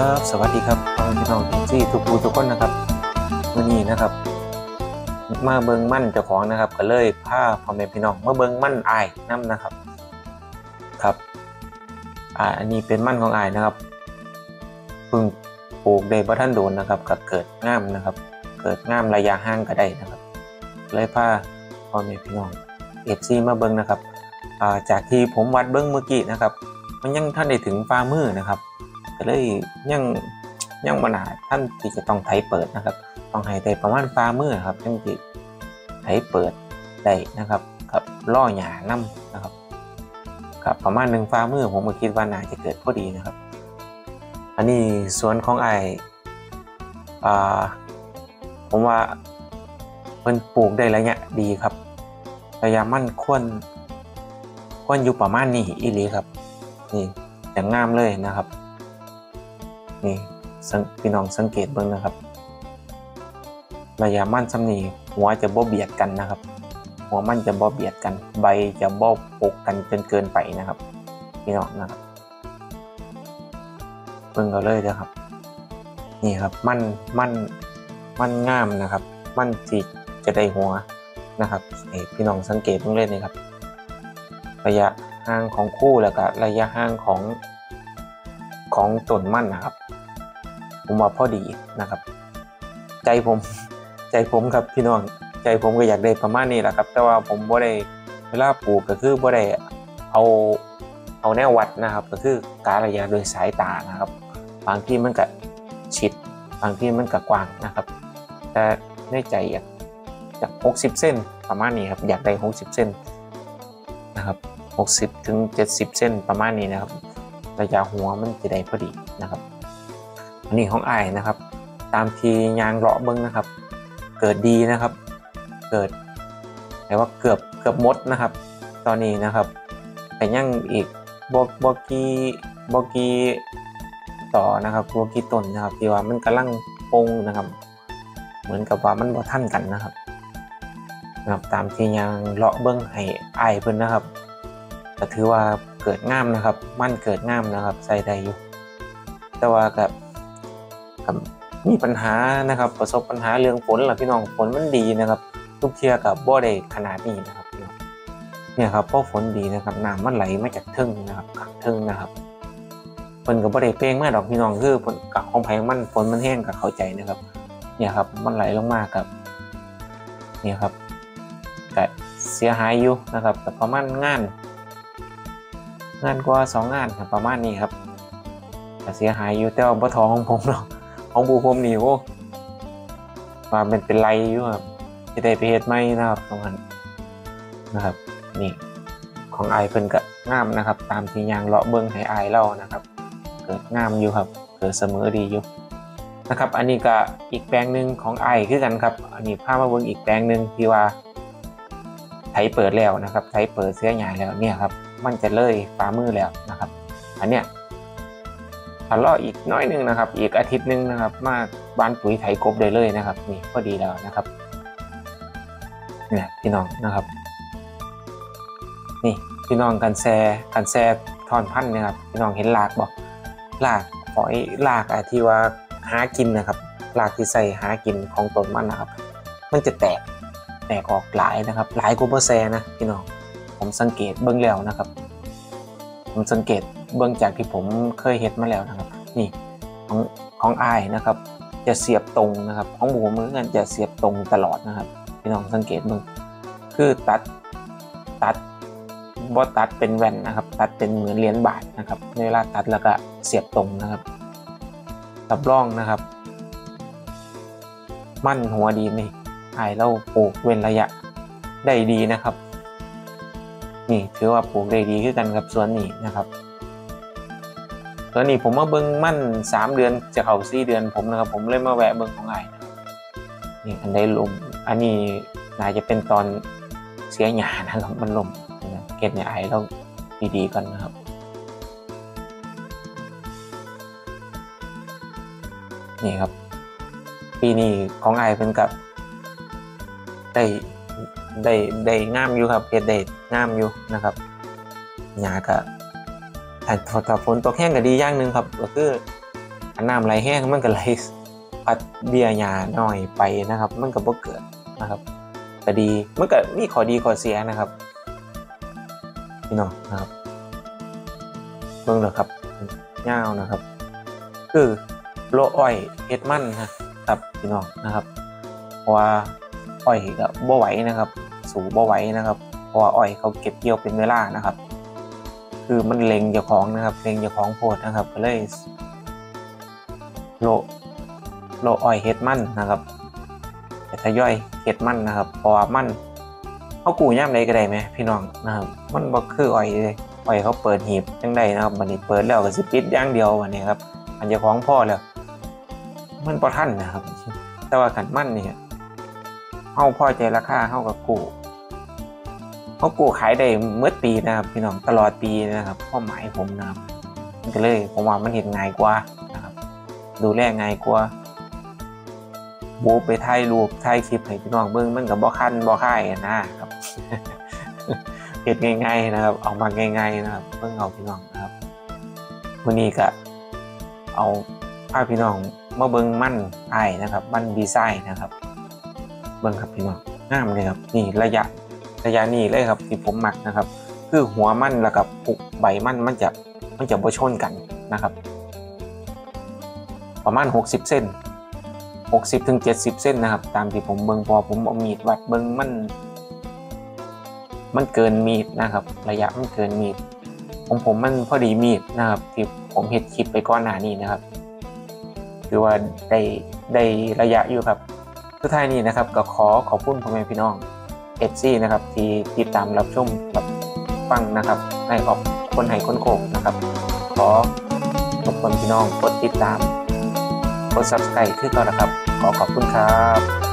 ครับ สวัสดีครับพ่อแม่พี่น้องที่ทุกผู้ทุกคนนะครับวันนี้นะครับ มาเบิงมั่นเจ้าของนะครับ ก็เลยพาพ่อแม่พี่น้องมาเบิงมั่นอ้ายนำนะครับครับอ่าอันนี้เป็นมั่นของอ้ายนะครับเพิ่งปลูกได้บ่ทันโดนนะครับก็เกิดงามนะครับ เกิดงามระยะห่างก็ได้นะครับ เลยพาพ่อแม่พี่น้อง FC มาเบิงนะครับอ่าจากที่ผมวัดเบิ้งเมื่อกี้นะครับ มันยังท่านได้ถึงฝ่ามือนะครับ ก็เลยยังยังบรรดาท่านที่จะต้องไถเปิดนะครับ ต้องให้ได้ประมาณฝ่ามือครับยังที่ไถเปิดได้นะครับกับล่อหยานํนะครับกับประมาณหนึ่งฝ่ามือผมก็คิดว่าน่าจะเกิดพอดีนะครับ อันนี้สวนของไออ่าผมว่าเพิ่นปลูกได้ระยะดีครับระยะมั่นควรควรอยู่ประมาณนี้อีหลีครับนี่อย่างงามเลยนะครับ นี่พี่น้องสังเกตเบิ่งนะครับ ระยะมั่นสำนีหัวจะบ่เบียดกันนะครับ หัวมันจะบ่เบียดกัน ใบจะบ่ปกกันจนเกินไปนะครับ พี่น้องนะครับเบิ่งกันเลยนะครับ นี่ครับมันมันมันงามนะครับ มันที่จะได้หัวนะครับพี่น้องสังเกตเบิ่งเลยนะครับ ระยะห่างของคู่แล้วก็ระยะห่างของ ของต้นมั่นนะครับ ผมว่าพอดีนะครับ ใจผมใจผมครับพี่น้องใจผมก็อยากได้ประมาณนี้แหละครับ แต่ว่าผมบ่ได้เวลาปลูกก็คือบ่ได้เอาเอาแนววัดนะครับ ก็คือการระยะโดยสายตานะครับ บางที่มันก็ชิด บางที่มันก็กว้างนะครับ แต่ในใจอยากอยาก60 เส้นประมาณนี้ครับอยากได้ 60 เส้นนะครับ 60ถึง70 เส้นประมาณนี้นะครับ ระยะหัวมันจะได้พอดีนะครับ อันนี้ของไอ้นะครับ ตามทียางเลาะเบิ้งนะครับ เกิดดีนะครับ เกิดแต่ว่าเกือบเกือบมดนะครับ ตอนนี้นะครับแต่ยังอีกบกบกีบกีต่อนะครับบกีต้นนะครับ ที่ว่ามันกำลังปงนะครับ เหมือนกับว่ามันบ่ท่านกันนะครับนะครับ ตามที่ยางเลาะเบิ้งให้ไอ้เพิ่นนะครับก็ถือว่า เกิดงามนะครับ มันเกิดงามนะครับ ใส่ได้อยู่ แต่ว่ากับกับมีปัญหานะครับ ประสบปัญหาเรื่องฝนล่ะพี่น้องฝนมันดีนะครับ ทุกเทียกับบ่ได้ขนาดนี้นะครับพี่น้องเนี่ยครับพอฝนดีนะครับน้ำมันไหลมาจากทึ่งนะครับขังทึ่งนะครับฝนกับบ่ได้เป้งมากดอกพี่น้องคือฝนกับของไผ่มันฝนมันแห้งกับเข้าใจนะครับ เนี่ยครับมันไหลลงมากับ เนี่ยครับก็เสียหายอยู่นะครับ แต่ประมาณงาน งานกว่าสองงานครับประมาณนี้ครับแต่เสียหายอยู่แต่ว่าบ่ทองของผมเนาะของบูผมนี่โอ้ว่าเป็นเป็นไรอยู่ครับจะได้ไปเฮ็ดไหมนะครับตรงนั้นนะครับ นี่ของไอเพิ่นก็งามนะครับ ตามที่ยางเลาะเบิ้งให้ไอเล่านะครับ เกิดงามอยู่ครับ เกิดเสมอดีอยู่นะครับ อันนี้ก็อีกแปลงหนึ่งของไอคือกันครับ อันนี้พามาเบิ้งอีกแปลงหนึ่งที่ว่าไถเปิดแล้วนะครับไถเปิดเสื้อหยาแล้วเนี่ยครับ มันจะเลยฝ่ามือแล้วนะครับ อันเนี้ยถ้ารออีกน้อยนึงนะครับ อีกอาทิตย์หนึงนะครับ มาบานปุ๋ยไถกบได้เลยนะครับ นี่ก็ดีแล้วนะครับเนี่ยพี่น้องนะครับ นี่พี่น้องกันแซกันแซทอนพันนะครับพี่น้องเห็นหลากบอกหลากฝอยหลากอะที่ว่าหากินนะครับหลากที่ใส่หากินของต้นมันนะครับ มันจะแตกแตกออกหลายนะครับ หลายกว่าเปอร์เซ็นต์นะพี่น้อง ผมสังเกตเบื้องแล้วนะครับ ผมสังเกตเบื้องจากที่ผมเคยเห็นมาแล้วนะครับ นี่ของของอายนะครับ จะเสียบตรงนะครับ ของหมูมือกันจะเสียบตรงตลอดนะครับพี่น้องสังเกตเบื้องคือตัดตัดบอตัดเป็นแว่นนะครับ ตัดเป็นเหมือนเหรียญบาทนะครับในเวลาตัดแล้วก็เสียบตรงนะครับรับรองนะครับ มั่นหัวดีไหมอายเราปลูกเว้นระยะได้ดีนะครับ นี่ถือว่าปลูกได้ดีขึ้นกันกับสวนนี้นะครับสวนนี้ผมมาเบิ้งมั่นสามเดือนจะเข้าสี่เดือนผมนะครับ ผมเลยมาแวะเบิ้งของไอ้นะนี่อันได้ลมอันนี้น่าจะเป็นตอนเสียหยานะครับมันลมเก็บเนี่ยไอ้เราดีๆกันนะครับนี่ครับ ปีนี้ของไอ้เป็นกับได้ ได้ได้งามอยู่ครับเฮ็ดได้งามอยู่นะครับหญ้าก็ถ้าถ้าฝนตกแห้งก็ดีอย่างหนึ่งครับ ก็คือนน้ำไหลแห้งมันก็ไหลพัดเบี้ยหญ้าน้อยไปนะครับ มันก็บ่เกิดนะครับก็ดีมันก็มีข้อดีข้อเสียนะครับพี่น้องนะครับเบิ่งเลยครับยาวนะครับ คือโลอ้อยเฮ็ดมันนะครับพี่น้องนะครับเพราะว่า อ้อยก็บ่ไหวนะครับ สูบ่ไหวนะครับเพราะว่าอ้อยเขาเก็บเกี่ยวเป็นเวลานะครับ คือมันเล็งเจ้าของนะครับเล็งเจ้าของโพดนะครับก็เลยโลโลอ้อยเฮ็ดมันนะครับแต่ทยอยเฮ็ดมันนะครับเพราะว่ามันเขากูย่ามใดก็ได้ไหมพี่น้องนะครับ มันบ่คืออ้อยเลยอ้อยเขาเปิดหีบจังใดนะครับบัดนี้เปิดแล้วก็สิปิดอย่างเดียวบัดนี้ครับอันเจ้าของพ่อแล้วมันบ่ทันนะครับ แต่ว่ากันมั่นเนี่ย เฮาพอใจราคาเฮากับกู้เฮากู้ขายได้เมื่อปีนะครับพี่น้องตลอดปีนะครับความหมายผมนะครับมันก็เลยผมว่ามันเห็นง่ายกว่านะครับ ดูแลง่ายกว่าโบไปถ่ายรูปถ่ายคลิปให้พี่น้องเบิ่งมันก็บ่คันบ่ค่ายนะครับเฮ็ดง่ายๆนะครับ เอามาง่ายๆนะครับเบิ่งเอาพี่น้องนะครับมื้อนี้ก็เอาภาพพี่น้องมาเบิ้งมั่นไอ้นะครับ มั่นดีไซน์นะครับ เบิ้งครับพี่น้องงามเลยครับ นี่ระยะระยะนี้เลยครับที่ผมหมักนะครับ คือหัวมันแล้วกับปุกใบมันมันจะมันจะบ่ชนกันนะครับ ประมาณ 60 เส้น 60ถึง70 เส้นนะครับ ตามที่ผมเบิ้งพอผมเอามีดวัดเบิ้งมัน มันเกินมีดนะครับ ระยะมันเกินมีดของผมมันพอดีมีดนะครับที่ผมเห็ดคลิปไปก้อนหน้านี้นะครับ คือว่าได้ได้ระยะอยู่ครับ สุดท้ายนี้นะครับก็ขอขอบคุณพ่อแม่พี่น้องเอฟซีนะครับที่ติดตามรับชมรับฟังนะครับในขอบคนไห้คนโขกนะครับ ขอรบกวนพี่น้องกดติดตามกด subscribe ขึ้นก่อนนะครับ ขอขอบคุณครับ